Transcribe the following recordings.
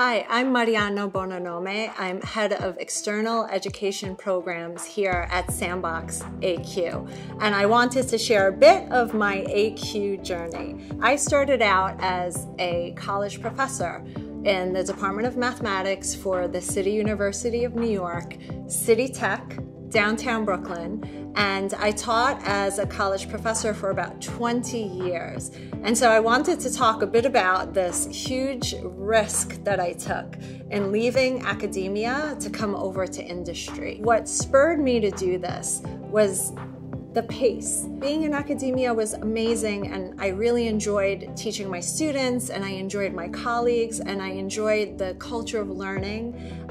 Hi, I'm Marianna Bonanome. I'm head of external education programs here at Sandbox AQ. And I wanted to share a bit of my AQ journey. I started out as a college professor in the Department of Mathematics for the City University of New York, City Tech, downtown Brooklyn, and I taught as a college professor for about 20 years. And so I wanted to talk a bit about this huge risk that I took in leaving academia to come over to industry. What spurred me to do this was the pace. Being in academia was amazing and I really enjoyed teaching my students and I enjoyed my colleagues and I enjoyed the culture of learning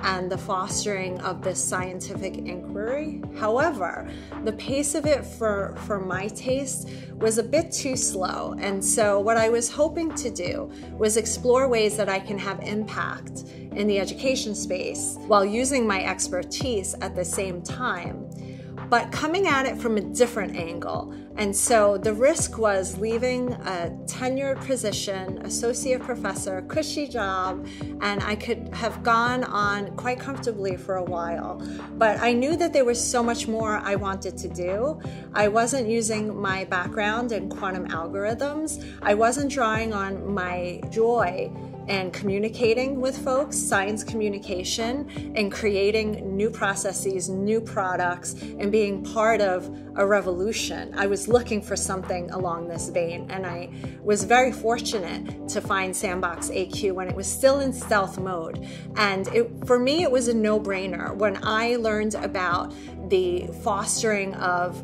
and the fostering of this scientific inquiry. However, the pace of it for, for my taste was a bit too slow. And so what I was hoping to do was explore ways that I can have impact in the education space while using my expertise at the same time but coming at it from a different angle. And so the risk was leaving a tenured position, associate professor, cushy job, and I could have gone on quite comfortably for a while. But I knew that there was so much more I wanted to do. I wasn't using my background in quantum algorithms, I wasn't drawing on my joy and communicating with folks, science communication, and creating new processes, new products, and being part of a revolution. I was looking for something along this vein, and I was very fortunate to find Sandbox AQ when it was still in stealth mode. And it, for me, it was a no brainer. When I learned about the fostering of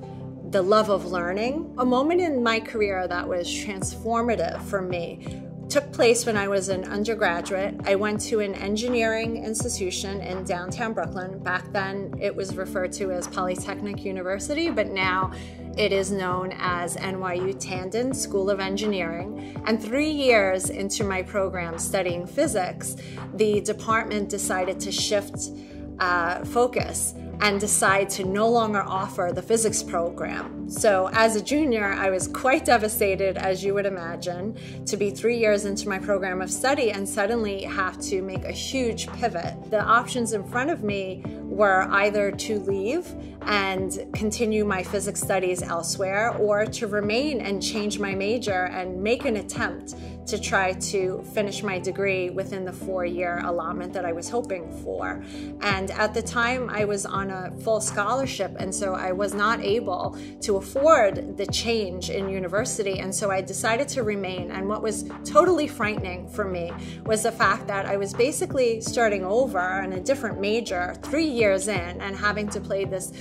the love of learning, a moment in my career that was transformative for me took place when I was an undergraduate. I went to an engineering institution in downtown Brooklyn. Back then, it was referred to as Polytechnic University, but now it is known as NYU Tandon School of Engineering. And three years into my program studying physics, the department decided to shift uh, focus and decide to no longer offer the physics program. So, as a junior, I was quite devastated, as you would imagine, to be three years into my program of study and suddenly have to make a huge pivot. The options in front of me were either to leave and continue my physics studies elsewhere or to remain and change my major and make an attempt to try to finish my degree within the four year allotment that I was hoping for. And at the time, I was on a full scholarship, and so I was not able to afford the change in university. And so I decided to remain. And what was totally frightening for me was the fact that I was basically starting over in a different major three years in and having to play this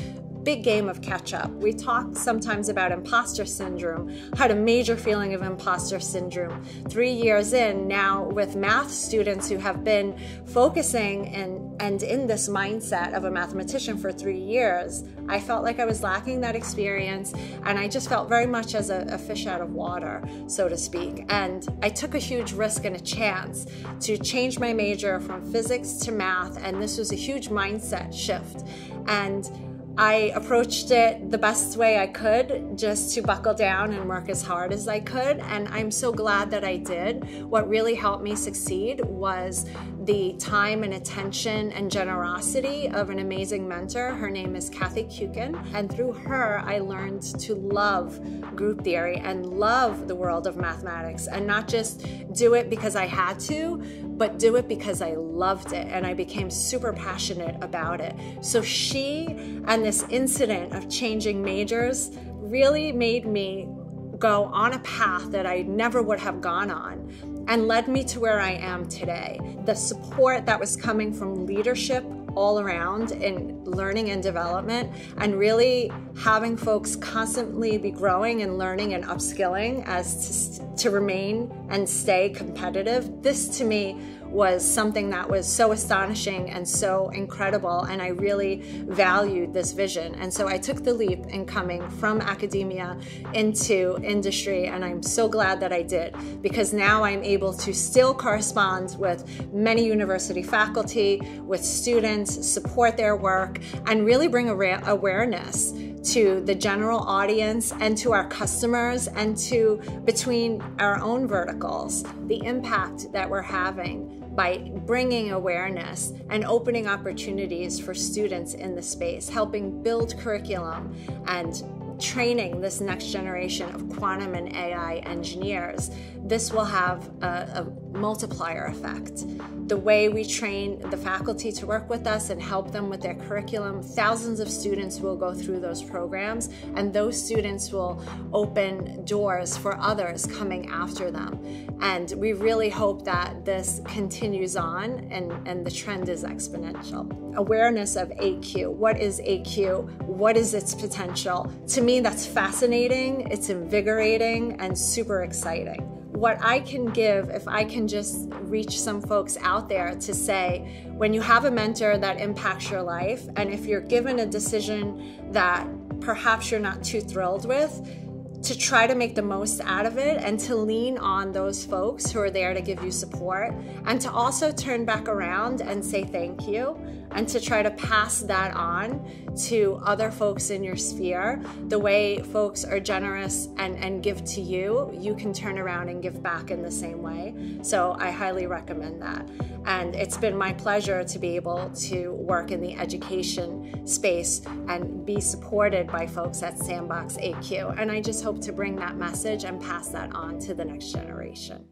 big game of catch up. We talk sometimes about imposter syndrome, had a major feeling of imposter syndrome. Three years in, now with math students who have been focusing and, and in this mindset of a mathematician for three years, I felt like I was lacking that experience and I just felt very much as a, a fish out of water, so to speak. And I took a huge risk and a chance to change my major from physics to math, and this was a huge mindset shift. And I approached it the best way I could, just to buckle down and work as hard as I could. And I'm so glad that I did. What really helped me succeed was the time and attention and generosity of an amazing mentor. Her name is Kathy Kukin. And through her, I learned to love group theory and love the world of mathematics and not just do it because I had to, but do it because I loved it and I became super passionate about it. So she and this incident of changing majors really made me go on a path that I never would have gone on and led me to where I am today. The support that was coming from leadership all around in learning and development and really having folks constantly be growing and learning and upskilling as to, to remain and stay competitive. This to me was something that was so astonishing and so incredible, and I really valued this vision. And so I took the leap in coming from academia into industry, and I'm so glad that I did because now I'm able to still correspond with many university faculty, with students, support their work, and really bring awareness to the general audience and to our customers and to between our own verticals, the impact that we're having by bringing awareness and opening opportunities for students in the space, helping build curriculum and training this next generation of quantum and AI engineers, this will have a, multiplier effect. The way we train the faculty to work with us and help them with their curriculum, thousands of students will go through those programs, and those students will open doors for others coming after them. And we really hope that this continues on and, and the trend is exponential. Awareness of AQ. What is AQ? What is its potential? To me, that's fascinating, it's invigorating, and super exciting what I can give, if I can just reach some folks out there to say, when you have a mentor that impacts your life, and if you're given a decision that perhaps you're not too thrilled with, to try to make the most out of it and to lean on those folks who are there to give you support and to also turn back around and say thank you and to try to pass that on to other folks in your sphere. The way folks are generous and, and give to you, you can turn around and give back in the same way. So I highly recommend that. And it's been my pleasure to be able to work in the education space and be supported by folks at Sandbox AQ. And I just hope to bring that message and pass that on to the next generation.